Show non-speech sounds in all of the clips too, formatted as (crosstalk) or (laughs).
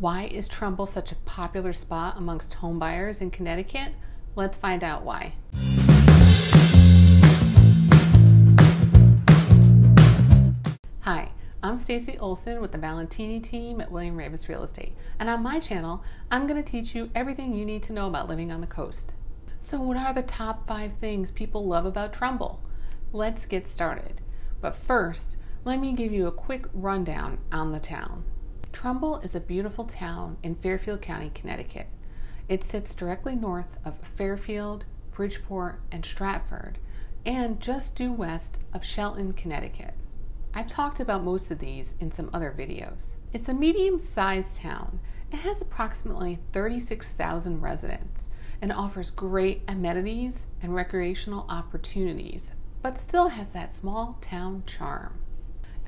Why is Trumbull such a popular spot amongst homebuyers in Connecticut? Let's find out why. Hi, I'm Stacy Olson with the Valentini team at William Raveis Real Estate, and on my channel, I'm going to teach you everything you need to know about living on the coast. So, what are the top five things people love about Trumbull? Let's get started. But first, let me give you a quick rundown on the town. Trumbull is a beautiful town in Fairfield County, Connecticut. It sits directly north of Fairfield, Bridgeport, and Stratford, and just due west of Shelton, Connecticut. I've talked about most of these in some other videos. It's a medium sized town. It has approximately 36,000 residents and offers great amenities and recreational opportunities, but still has that small town charm.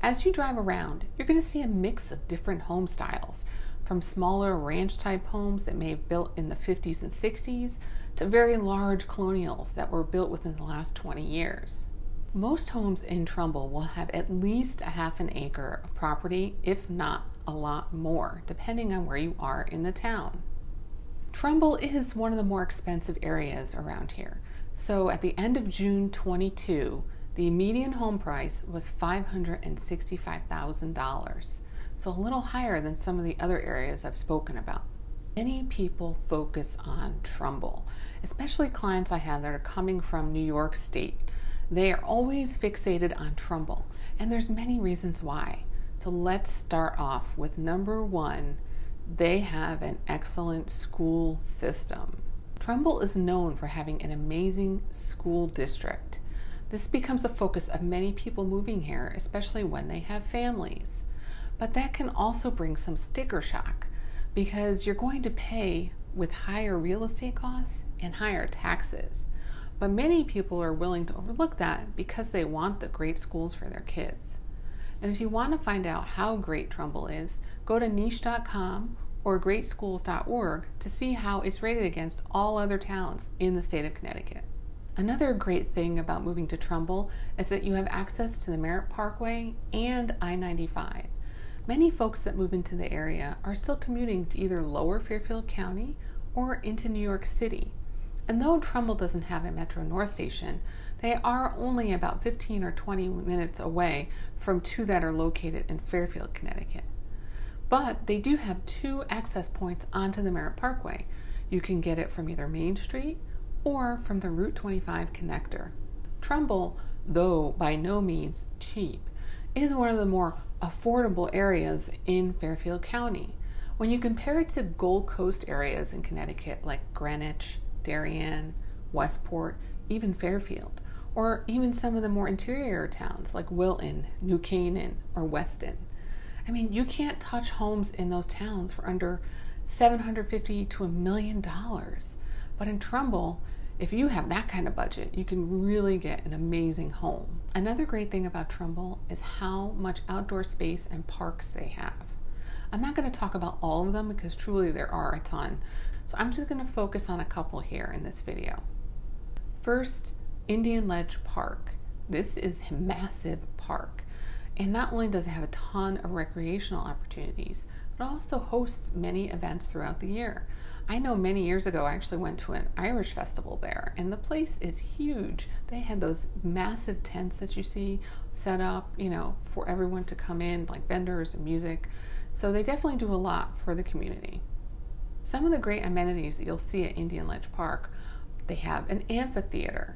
As you drive around, you're going to see a mix of different home styles, from smaller ranch type homes that may have built in the 50s and 60s to very large colonials that were built within the last 20 years. Most homes in Trumbull will have at least a half an acre of property, if not a lot more, depending on where you are in the town. Trumbull is one of the more expensive areas around here. So at the end of June 22, the median home price was $565,000, so a little higher than some of the other areas I've spoken about. Many people focus on Trumbull, especially clients I have that are coming from New York State. They are always fixated on Trumbull, and there's many reasons why. So let's start off with number one, they have an excellent school system. Trumbull is known for having an amazing school district. This becomes the focus of many people moving here, especially when they have families. But that can also bring some sticker shock because you're going to pay with higher real estate costs and higher taxes. But many people are willing to overlook that because they want the great schools for their kids. And if you want to find out how great Trumbull is, go to niche.com or greatschools.org to see how it's rated against all other towns in the state of Connecticut. Another great thing about moving to Trumbull is that you have access to the Merritt Parkway and I 95. Many folks that move into the area are still commuting to either lower Fairfield County or into New York City. And though Trumbull doesn't have a Metro North station, they are only about 15 or 20 minutes away from two that are located in Fairfield, Connecticut. But they do have two access points onto the Merritt Parkway. You can get it from either Main Street or from the Route 25 connector. Trumbull, though by no means cheap, is one of the more affordable areas in Fairfield County. When you compare it to Gold Coast areas in Connecticut like Greenwich, Darien, Westport, even Fairfield, or even some of the more interior towns like Wilton, New Canaan, or Weston. I mean, you can't touch homes in those towns for under 750 to a million dollars. But in Trumbull, if you have that kind of budget, you can really get an amazing home. Another great thing about Trumbull is how much outdoor space and parks they have. I'm not going to talk about all of them because truly there are a ton. So I'm just going to focus on a couple here in this video. First, Indian Ledge Park. This is a massive park. And not only does it have a ton of recreational opportunities, but also hosts many events throughout the year. I know many years ago I actually went to an Irish festival there, and the place is huge. They had those massive tents that you see set up, you know, for everyone to come in, like vendors and music. So they definitely do a lot for the community. Some of the great amenities that you'll see at Indian Ledge Park they have an amphitheater,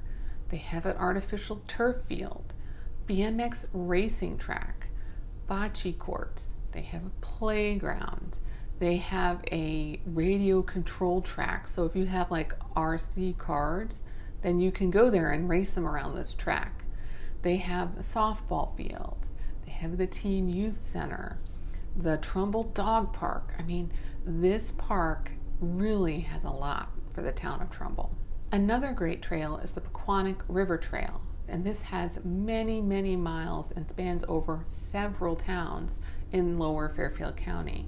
they have an artificial turf field, BMX racing track, bocce courts, they have a playground they have a radio control track. So if you have like RC cards, then you can go there and race them around this track. They have softball fields. They have the Teen Youth Center, the Trumbull Dog Park. I mean, this park really has a lot for the town of Trumbull. Another great trail is the Pequonnock River Trail, and this has many, many miles and spans over several towns in lower Fairfield County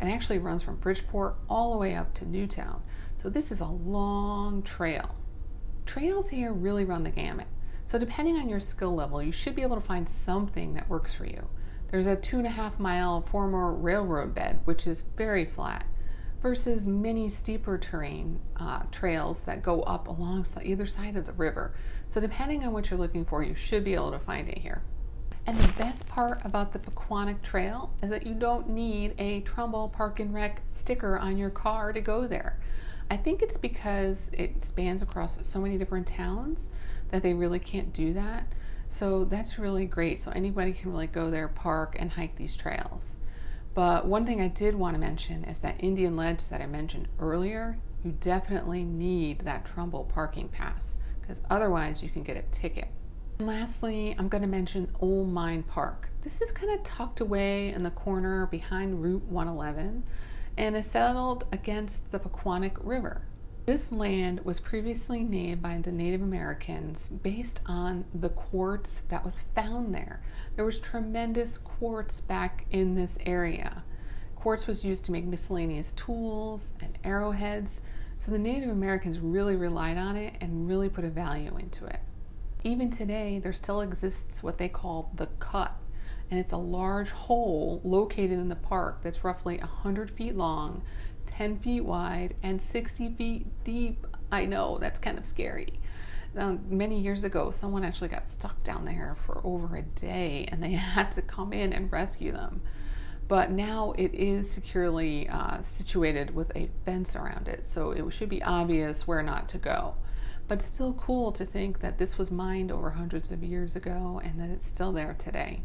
It actually runs from Bridgeport all the way up to Newtown. So this is a long trail. Trails here really run the gamut. So depending on your skill level, you should be able to find something that works for you. There's a two and a half mile former railroad bed, which is very flat, versus many steeper terrain uh, trails that go up along either side of the river. So, depending on what you're looking for, you should be able to find it here. And the best part about the Pequonnock Trail is that you don't need a Trumbull Park and Rec sticker on your car to go there. I think it's because it spans across so many different towns that they really can't do that. So that's really great. So anybody can really go there, park, and hike these trails. But one thing I did want to mention is that Indian Ledge that I mentioned earlier, you definitely need that Trumbull parking pass because otherwise you can get a ticket. And lastly, I'm going to mention Old Mine Park. This is kind of tucked away in the corner behind Route 111 and is settled against the Pequonnock River. This land was previously named by the Native Americans based on the quartz that was found there. There was tremendous quartz back in this area. Quartz was used to make miscellaneous tools and arrowheads, so the Native Americans really relied on it and really put a value into it. Even today, there still exists what they call the cut, and it's a large hole located in the park that's roughly 100 feet long 10 feet wide and 60 feet deep. I know, that's kind of scary. Um, many years ago, someone actually got stuck down there for over a day and they (laughs) had to come in and rescue them. But now it is securely uh, situated with a fence around it, so it should be obvious where not to go. But still cool to think that this was mined over hundreds of years ago and that it's still there today.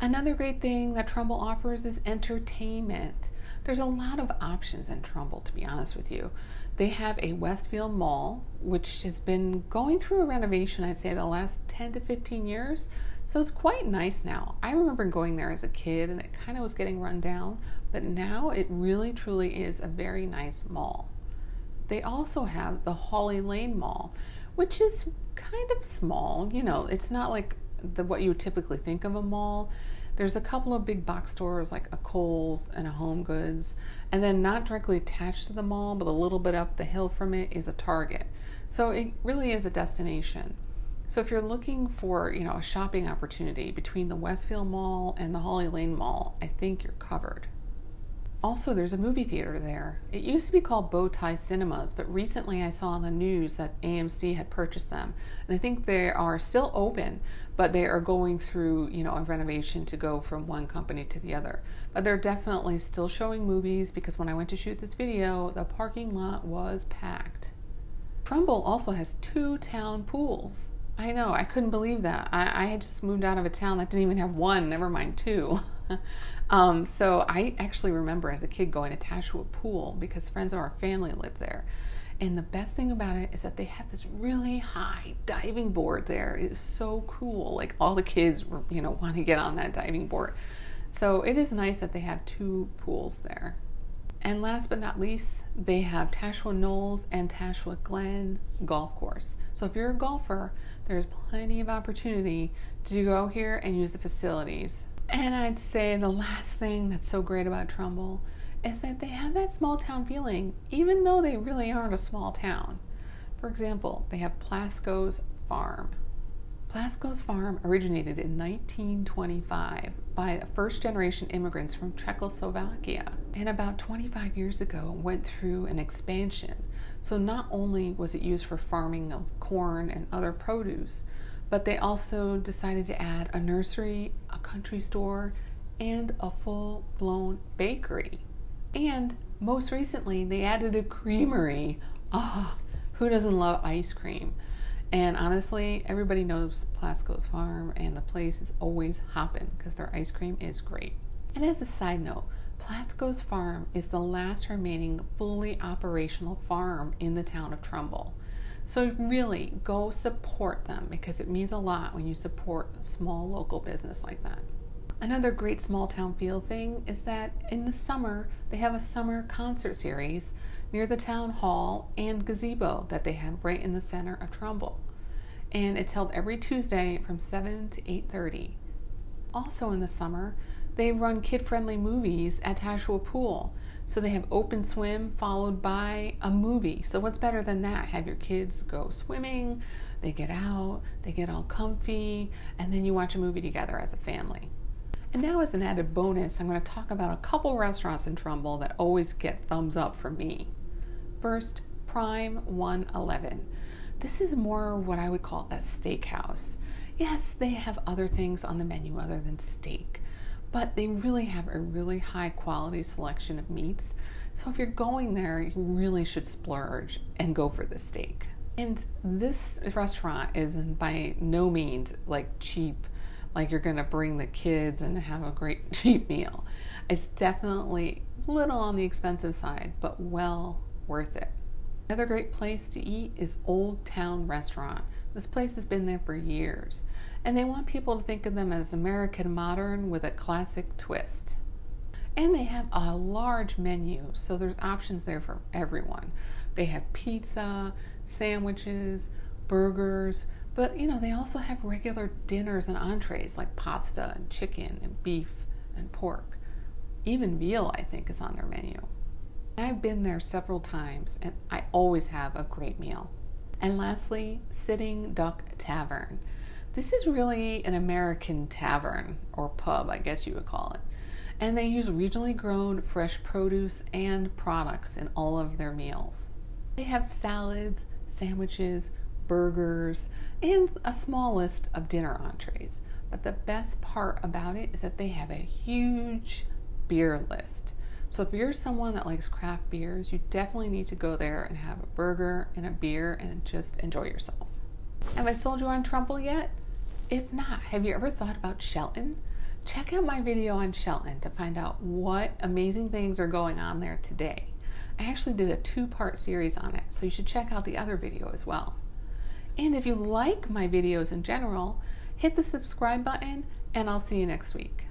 Another great thing that Trumbull offers is entertainment. There's a lot of options in Trumbull, to be honest with you. They have a Westfield Mall, which has been going through a renovation, I'd say, the last 10 to 15 years. So it's quite nice now. I remember going there as a kid and it kind of was getting run down, but now it really truly is a very nice mall. They also have the Hawley Lane Mall, which is kind of small. You know, it's not like the what you would typically think of a mall. There's a couple of big box stores like a Kohl's and a Home Goods, and then not directly attached to the mall, but a little bit up the hill from it is a Target. So it really is a destination. So if you're looking for, you know, a shopping opportunity between the Westfield Mall and the Hawley Lane Mall, I think you're covered. Also, there's a movie theater there. It used to be called Bowtie Cinemas, but recently I saw on the news that AMC had purchased them. And I think they are still open, but they are going through, you know, a renovation to go from one company to the other. But they're definitely still showing movies because when I went to shoot this video, the parking lot was packed. Trumbull also has two town pools. I know, I couldn't believe that. I, I had just moved out of a town that didn't even have one, never mind two. (laughs) (laughs) um, so I actually remember as a kid going to a pool because friends of our family lived there. And the best thing about it is that they have this really high diving board there. It is so cool. Like all the kids, were, you know, (laughs) want to get on that diving board. So it is nice that they have two pools there. And last but not least, they have Tashua Knolls and Tashua Glen golf course. So if you're a golfer, there's plenty of opportunity to go here and use the facilities. And I'd say the last thing that's so great about Trumbull is that they have that small town feeling, even though they really aren't a small town. For example, they have Plasko's Farm. Plasko's Farm originated in 1925 by first generation immigrants from Czechoslovakia and about 25 years ago went through an expansion. So not only was it used for farming of corn and other produce, but they also decided to add a nursery, a country store, and a full blown bakery. And most recently, they added a creamery. Ah, oh, who doesn't love ice cream? And honestly, everybody knows Plasko's Farm, and the place is always hopping because their ice cream is great. And as a side note, Plasko's Farm is the last remaining fully operational farm in the town of Trumbull. So really go support them because it means a lot when you support small local business like that. Another great small town feel thing is that in the summer they have a summer concert series near the town hall and gazebo that they have right in the center of Trumbull. And it's held every Tuesday from 7 to 8:30. Also in the summer, they run kid-friendly movies at Tashua Pool so they have open swim followed by a movie. So what's better than that? Have your kids go swimming, they get out, they get all comfy, and then you watch a movie together as a family. And now, as an added bonus, I'm going to talk about a couple restaurants in Trumbull that always get thumbs up from me. First, Prime 111. This is more what I would call a steakhouse. Yes, they have other things on the menu other than steak, but they really have a really high quality selection of meats. So if you're going there, you really should splurge and go for the steak. And this restaurant is by no means like cheap, like you're gonna bring the kids and have a great (laughs) cheap meal. It's definitely a little on the expensive side, but well worth it. Another great place to eat is Old Towne Restaurant. This place has been there for years, and they want people to think of them as American modern with a classic twist. And they have a large menu, so there's options there for everyone. They have pizza, sandwiches, burgers, but you know, they also have regular dinners and entrees like pasta and chicken and beef and pork. Even veal, I think, is on their menu. I've been there several times and I always have a great meal. And lastly, Sitting Duck Tavern. This is really an American tavern or pub, I guess you would call it. And they use regionally grown fresh produce and products in all of their meals. They have salads, sandwiches, burgers, and a small list of dinner entrees. But the best part about it is that they have a huge beer list. So if you're someone that likes craft beers, you definitely need to go there and have a burger and a beer and just enjoy yourself. Have I sold you on Trumbull yet? If not, have you ever thought about Shelton? Check out my video on Shelton to find out what amazing things are going on there today. I actually did a two part series on it, so you should check out the other video as well. And if you like my videos in general, hit the subscribe button, and I'll see you next week.